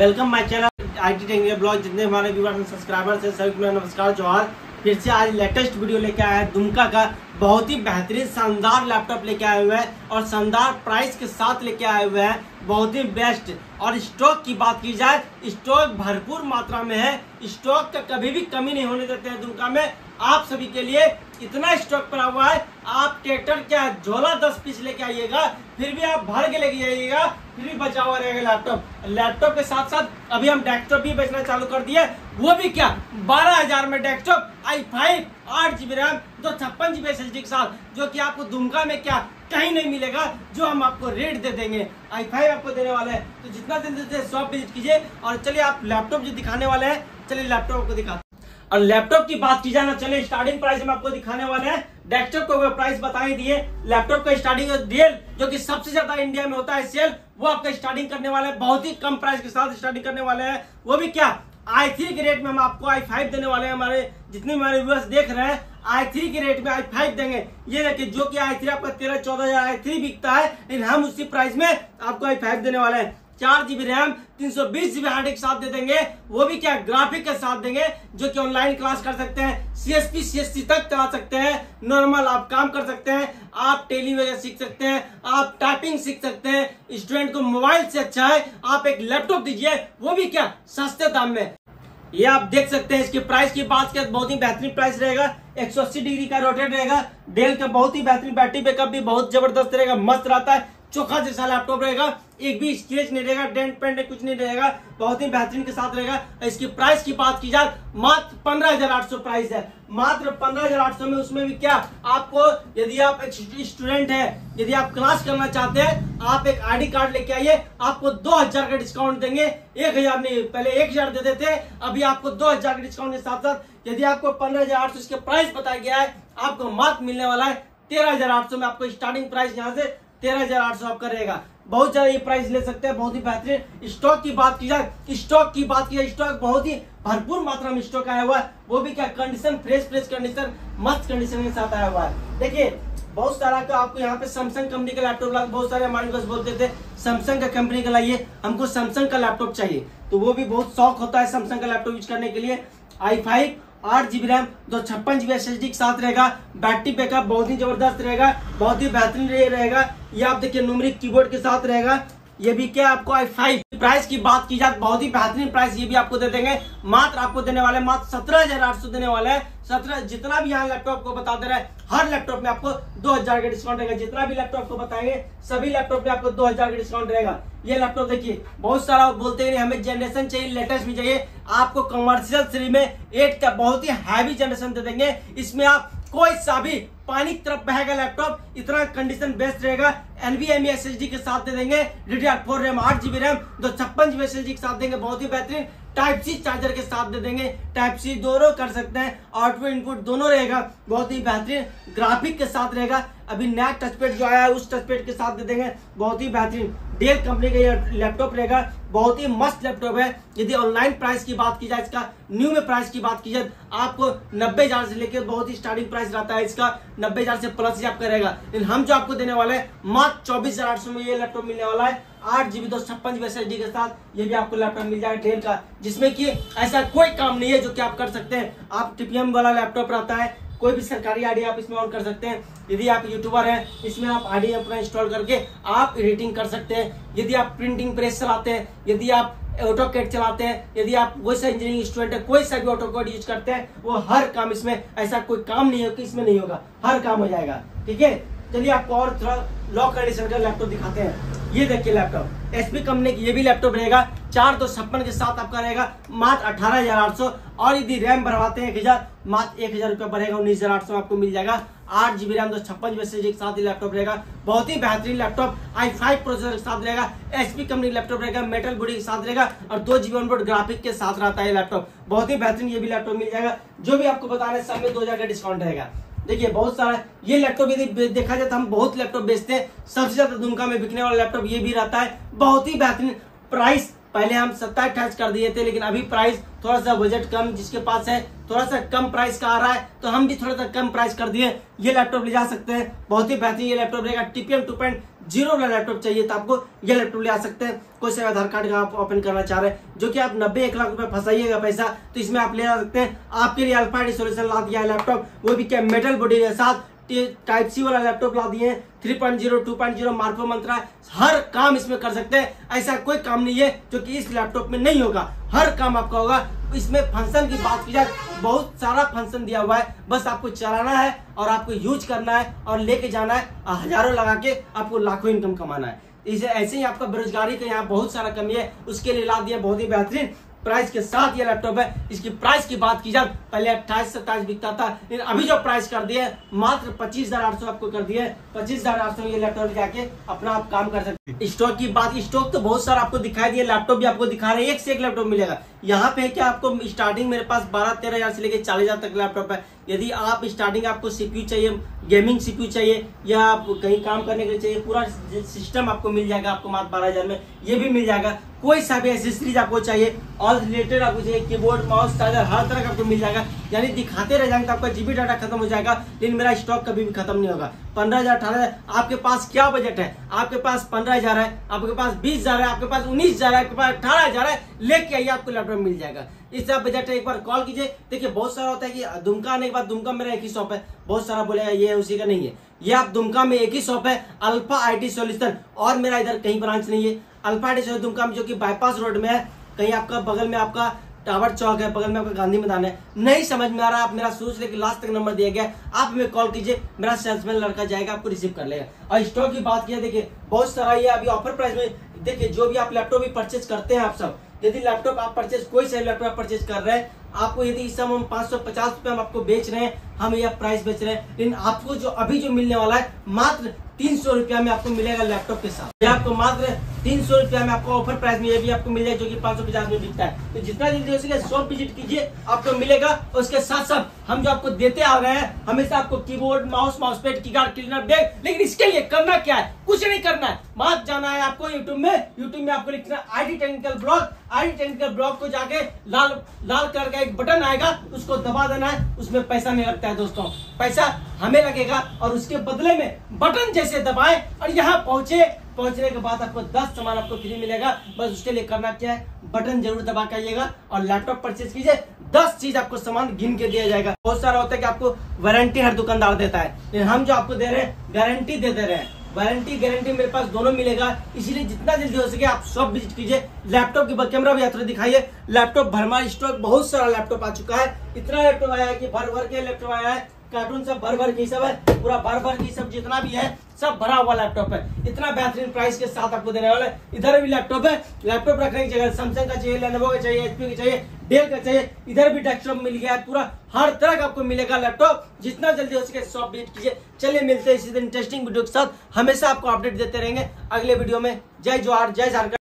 Welcome my channel I T technical blog जितने हमारे viewers subscribers हैं, सभी को नमस्कार, जौहर। फिर से आज लेटेस्ट वीडियो लेके आया है, दुमका का। बहुत ही बेहतरीन शानदार लैपटॉप लेके आए हुए हैं और शानदार प्राइस के साथ लेके आए हुए हैं। बहुत ही बेस्ट और स्टॉक की बात की जाए स्टॉक भरपूर मात्रा में है। स्टॉक का कभी भी कमी नहीं होने देते हैं दुमका में। आप सभी के लिए इतना स्टॉक पड़ा हुआ है। आप ट्रैक्टर क्या झोला दस पीस लेके आइएगा, फिर भी आप भर के लेके आइएगा फिर भी बचा हुआ रहेगा लैपटॉप लैपटॉप के साथ साथ अभी हम डेस्कटॉप भी बेचना चालू कर दिए। वो भी क्या? बारह हज़ार में डेस्कटॉप आई फाइव आठ जीबी रैम दो छप्पन जीबी एस के साथ, जो कि आपको दुमका में क्या कहीं नहीं मिलेगा, जो हम आपको रेट दे देंगे। आई फाइव आपको देने वाले हैं। तो जितना जल्दी शॉप विज़िट कीजिए और चलिए आप लैपटॉप जो दिखाने वाले हैं, चलिए लैपटॉप को दिखाते और लैपटॉप की बात की जाना चले स्टार्टिंग प्राइस हम आपको दिखाने वाले हैं। डेस्कटॉप को प्राइस बता ही दिए लैपटॉप का स्टार्टिंग डेल जो कि सबसे ज़्यादा इंडिया में होता है सेल वो आपका स्टार्टिंग करने वाले हैं। बहुत ही कम प्राइस के साथ स्टार्टिंग करने वाले हैं। वो भी क्या? आई थ्री के रेट में हम आपको आई फाइव देने वाले हैं। हमारे, जितने हमारे व्यूअर्स देख रहे हैं आई थ्री के रेट में आई फाइव देंगे। ये देखिए, जो कि आई थ्री आपका तेरह, चौदह हज़ार आई थ्री बिकता है, लेकिन हम उसी प्राइस में आपको आई फाइव देने वाले हैं। चार जीबी रैम तीन सौ बीस जीबी हार्ड के साथ दे देंगे। वो भी क्या ग्राफिक के साथ देंगे, जो कि ऑनलाइन क्लास कर सकते हैं। सीएसपी सीएससी तक चला सकते हैं। नॉर्मल आप काम कर सकते हैं। आप टेली वगैरह सीख सकते हैं। आप टाइपिंग सीख सकते हैं। स्टूडेंट को मोबाइल से अच्छा है। आप एक लैपटॉप दीजिए। वो भी क्या सस्ते दाम में। ये आप देख सकते हैं इसके प्राइस की बात करें, बहुत ही बेहतरीन प्राइस रहेगा। 180 डिग्री का रोटेट रहेगा। डेल का बहुत ही बेहतरीन बैटरी बैकअप भी बहुत ज़बरदस्त रहेगा। मस्त रहता है। चोखा जैसा लैपटॉप रहेगा। एक भी स्क्रेच नहीं रहेगा डेंट पेंट कुछ नहीं रहेगा। बहुत ही बेहतरीन के साथ रहेगा। इसकी प्राइस की बात की जाए, मात्र पंद्रह हज़ार आठ सौ प्राइस है। मात्र पंद्रह हज़ार आठ सौ में उसमें भी क्या? आपको यदि आप एक स्टूडेंट है, यदि आप क्लास करना चाहते हैं, आप एक आईडी कार्ड लेके आइए। आपको दो हज़ार का डिस्काउंट देंगे। एक हज़ार नहीं, पहले एक हज़ार देते थे अभी आपको दो हज़ार का डिस्काउंट के साथ साथ यदि आपको पंद्रह हज़ार आठ सौ प्राइस बताया गया है, आपको मात्र मिलने वाला है। तेरह हज़ार आठ सौ में आपको स्टार्टिंग प्राइस यहाँ से तेरह हज़ार आठ सौ आपका रहेगा। बहुत ज़्यादा ये प्राइस ले सकते हैं, बहुत ही बेहतरीन स्टॉक की बात की जाए स्टॉक की बात की जाए स्टॉक बहुत ही भरपूर मात्रा में स्टॉक आया हुआ है। वो भी क्या कंडीशन फ्रेश फ्रेश कंडीशन मस्त कंडीशन के साथ आया हुआ है। देखिए, बहुत सारा का आपको यहाँ पे सैमसंग कंपनी का लैपटॉप बहुत सारे हमारे पास बोलते थे सैमसंग का कंपनी का लाइए, हमको सैमसंग का लैपटॉप चाहिए। तो वो भी बहुत शौक होता है सैमसंग का लैपटॉप यूज़ करने के लिए। आई फाइव आठ जीबी रैम, दो छप्पन जीबी एस के साथ रहेगा। बैटरी बैकअप बहुत ही ज़बरदस्त रहेगा, बहुत ही बेहतरीन रहेगा। ये आप देखिए नुमरिक कीबोर्ड के साथ रहेगा। ये भी क्या आपको आई फाइव प्राइस की बात की जाए, बहुत ही बेहतरीन प्राइस ये भी आपको दे देंगे। मात्र आपको देने वाले, मात्र सत्रह हज़ार आठ सौ देने वाले हैं। सत्रह, जितना भी यहाँ लैपटॉप को बता दे रहे हैं, हर लैपटॉप में आपको दो हज़ार का डिस्काउंट रहेगा। जितना भी लैपटॉप को बताएँगे, सभी लैपटॉप में आपको दो हज़ार का डिस्काउंट रहेगा। ये लैपटॉप देखिए, बहुत सारा बोलते हैं हमें जनरेशन चाहिए लेटेस्ट भी चाहिए। आपको कमर्शियल श्री में एट का बहुत ही हैवी जनरेशन दे देंगे। इसमें आप कोई सा भी पानी की तरफ़ बहेगा लैपटॉप इतना कंडीशन बेस्ट रहेगा। एनवीएमई एस के साथ दे देंगे। डी फोर रैम आठ जीबी रैम दो छप्पन जीबी एस के साथ देंगे, बहुत ही बेहतरीन। टाइप सी चार्जर के साथ दे देंगे। टाइप सी दोनों कर सकते हैं। आउटपुट इनपुट दोनों रहेगा, बहुत ही बेहतरीन। ग्राफिक के साथ रहेगा। अभी नया टचपेड जो आया है, उस टचपेड के साथ दे देंगे, बहुत ही बेहतरीन। डेल कंपनी का यह लैपटॉप रहेगा। बहुत ही मस्त लैपटॉप है। यदि ऑनलाइन प्राइस की बात की जाए, इसका न्यू में प्राइस की बात की जाए, आपको नब्बे हज़ार से लेकर बहुत ही स्टार्टिंग प्राइस रहता है इसका। नब्बे हज़ार से प्लस ही आपका रहेगा। लेकिन हम जो आपको देने वाले हैं, मात्र चौबीस हज़ार आठ सौ में ये लैपटॉप मिलने वाला है। आठ जीबी दो छप्पन जीबी एस के साथ ये भी आपको लैपटॉप मिल जाएगा डेल का, जिसमें कि ऐसा कोई काम नहीं है जो कि आप कर सकते हैं। आप टीपीएम वाला लैपटॉप रहता है कोई भी सरकारी आईडी आप इसमें ऑन कर सकते हैं। यदि आप यूट्यूबर हैं, इसमें आप आईडी अपना इंस्टॉल करके आप एडिटिंग कर सकते हैं। यदि आप प्रिंटिंग प्रेस चलाते हैं, यदि आप ऑटो कैट चलाते हैं, यदि आप कोई सा इंजीनियरिंग स्टूडेंट है, कोई सा भी ऑटो कैट यूज़ करते हैं, वो हर काम इसमें, ऐसा कोई काम नहीं होगा इसमें नहीं होगा। हर काम हो जाएगा। ठीक है? चलिए आपको और थोड़ा लॉ कंडीशन का लैपटॉप दिखाते हैं। ये देखिए लैपटॉप एसपी कंपनी की ये भी लैपटॉप रहेगा। चार दो छप्पन के साथ आपका रहेगा मात्र अठारह हज़ार आठ सौ और यदि रैम बढ़वाते हैं एक हज़ार, मात्र एक हज़ार रुपया बढ़ेगा उन्नीस हज़ार आठ सौ आपको मिल जाएगा। आठ जीबी रैम, दो छप्पन जीबी के साथ ही लैपटॉप रहेगा। बहुत ही बेहतरीन लैपटॉप आई फाइव प्रोसेसर के साथ रहेगा। एचपी कंपनी लैपटॉप रहेगा मेटल बॉडी के साथ रहेगा और दो जीबी ऑनबोर्ड ग्राफिक के साथ रहता है लैपटॉप। बहुत ही बेहतरीन ये भी लैपटॉप मिल जाएगा। जो भी आपको बता रहे हैं सब में दो हज़ार का डिस्काउंट रहेगा। देखिए, बहुत सारा ये लैपटॉप यदि देखा जाए तो हम बहुत लैपटॉप बेचते हैं। सबसे ज़्यादा दुमका में बिकने वाला लैपटॉप ये भी रहता है। बहुत ही बेहतरीन प्राइस पहले हम सत्ताईस अट्ठाईस कर दिए थे, लेकिन अभी प्राइस थोड़ा सा बजट कम जिसके पास है, थोड़ा सा कम प्राइस का आ रहा है तो हम भी थोड़ा सा कम प्राइस कर दिए। ये लैपटॉप ले जा सकते हैं। बहुत ही बेहतरीन ये लैपटॉप रहेगा। टीपीएम टू पॉइंट ज़ीरो वाला लैपटॉप चाहिए तो आपको। ये लैपटॉप ले आ सकते हैं। कोई से आधार कार्ड का आप ओपन करना चाह रहे हैं, जो कि आप नब्बे एक लाख रुपए फंसाइएगा पैसा तो इसमें आप ले जा सकते हैं। आपके लिए अल्फ़ा सोल्यूशन ला दिया है लैपटॉप वो भी क्या मेटल बॉडी के साथ टाइप सी वाला लैपटॉप ला दिए three point zero two point zero Marco मंत्रा, हर काम इसमें कर सकते हैं। ऐसा कोई काम नहीं है जो कि इस लैपटॉप में नहीं होगा। हर काम आपका होगा। इसमें फ़ंक्शन की बात की जाए, बहुत सारा फ़ंक्शन दिया हुआ है। बस आपको चलाना है और आपको यूज़ करना है और लेके जाना है हज़ारों लगा के आपको लाखों इनकम कमाना है। इसे ऐसे ही आपका बेरोजगारी का यहाँ बहुत सारा कमी है। उसके लिए ला दिया बहुत ही बेहतरीन प्राइस के साथ ये लैपटॉप है। इसकी प्राइस की बात की जाए, पहले अट्ठाईस सत्ताईस बिकता था, लेकिन अभी जो प्राइस कर दिए मात्र पच्चीस हज़ार आठ सौ आपको कर दिए पच्चीस हज़ार आठ सौ ये लैपटॉप जाके अपना आप काम कर सकते स्टॉक की बात, स्टॉक तो बहुत सारा आपको दिखाई दिया, लैपटॉप भी आपको दिखा रहे हैं। एक से एक लैपटॉप मिलेगा। यहाँ पे क्या आपको स्टार्टिंग मेरे पास बारह तेरह हज़ार से लेकर चालीस हज़ार तक लैपटॉप है। यदि आप स्टार्टिंग आपको सीपीयू चाहिए गेमिंग सीपीयू चाहिए, या आप कहीं काम करने के लिए चाहिए, पूरा सिस्टम आपको मिल जाएगा आपको मात्र बारह हज़ार में। ये भी मिल जाएगा। कोई सा भी एसेसरीज आपको चाहिए ऑल रिलेटेड आपको चाहिए कीबोर्ड माउस चार्जर, हर तरह का आपको मिल जाएगा। यानी दिखाते रह जाएँगे तो आपका जीबी डाटा खत्म हो जाएगा, लेकिन मेरा स्टॉक कभी भी खत्म नहीं होगा। पंद्रह हज़ार अठारह, आपके पास क्या बजट है? आपके पास पंद्रह हज़ार है, आपके पास बीस हज़ार है, आपके पास उन्नीस हज़ार है, आपके पास अठारह हज़ार है, लेके आइए, आपको लैपटॉप मिल जाएगा। इस बजट है, एक बार कॉल कीजिए। देखिए, बहुत सारा होता है कि दुमका आने के बाद दुमका मेरा एक ही शॉप है। बहुत सारा बोलेगा ये उसी का नहीं है। ये आप दुमका में एक ही शॉप है अल्फ़ा आईटी सॉल्यूशन और मेरा इधर कहीं ब्रांच नहीं है। अल्फ़ा आईटी सॉल्यूशन दुमका में जो कि बाईपास रोड में है, कहीं आपका बगल में आपका टावर चौक है, बगल में आपका गांधी मैदान है। नहीं समझ में आ रहा, आप मेरा शुरू से लेकर लास्ट तक नंबर दिया गया, आप हमें कॉल कीजिए, मेरा सेल्समैन लड़का जाएगा, आपको रिसीव कर लेगा। और स्टॉक की बात किया देखिए, बहुत सारा ये अभी ऑफ़र प्राइस में, देखिए, जो भी आप लैपटॉप भी परचेज करते हैं आप सब, यदि लैपटॉप आप परचेज कोई सा लैपटॉप परचेज कर रहे हैं, आपको यदि इस समय हम पाँच सौ हम आपको बेच रहे हैं, हम यह प्राइस बेच रहे हैं, लेकिन आपको जो अभी जो मिलने वाला है, मात्र तीन सौ रुपया में आपको मिलेगा लैपटॉप के साथ। ये आपको मात्र तीन सौ रुपया में आपको ऑफ़र प्राइस में ये भी आपको मिल जाए, जो कि पाँच सौ पचास में बिकता है। तो जितना जल्दी हो सके शॉप विज़िट कीजिए, आपको मिलेगा और उसके साथ साथ हम जो आपको देते आ रहे हैं, हमेशा आपको कीबोर्ड माउस माउस पेड की कार्ड क्लीनर बैग लेकिन इसके लिए करना क्या है? कुछ नहीं करना है। बात जाना है आपको यूट्यूब में। यूट्यूब में आपको लिखना है I technical blog I technical blog को जाके लाल लाल कलर का एक बटन आएगा, उसको दबा देना है। उसमें पैसा नहीं लगता है दोस्तों। पैसा हमें लगेगा और उसके बदले में बटन जैसे दबाए और यहाँ पहुँचे। पहुँचने के बाद आपको 10 सामान आपको फ्री मिलेगा। बस उसके लिए करना क्या है? बटन ज़रूर दबा के आइएगा और लैपटॉप परचेज कीजिए। दस चीज़ आपको सामान गिन के दिया जाएगा। बहुत सारा होता है कि आपको वारंटी हर दुकानदार देता है। लेकिन हम जो आपको दे रहे हैं गारंटी दे दे रहे हैं। वारंटी गारंटी मेरे पास दोनों मिलेगा। इसीलिए जितना जल्दी हो सके आप सब विज़िट कीजिए। लैपटॉप की कैमरा भी यात्रा दिखाइए। लैपटॉप भरमार स्टॉक बहुत सारा लैपटॉप आ चुका है। इतना लैपटॉप आया है कि भर भर के लैपटॉप आया है। कार्टून सब भर भर की सब है, पूरा भर भर की सब जितना भी है, सब भरा हुआ लैपटॉप है। इतना बेहतरीन प्राइस के साथ आपको देने वाला इधर भी लैपटॉप है लैपटॉप रखने की जगह सैमसंग का चाहिए लेनोवो का चाहिए एचपी का चाहिए डेल का चाहिए, इधर भी डेस्कटॉप मिल गया है पूरा। हर तरह का आपको मिलेगा लैपटॉप जितना जल्दी हो सके शॉप विज़िट कीजिए। चलिए मिलते हैं इसी दिन इंटरेस्टिंग वीडियो के साथ। हमेशा आपको अपडेट देते रहेंगे। अगले वीडियो में जय जवाहर जय झारखंड।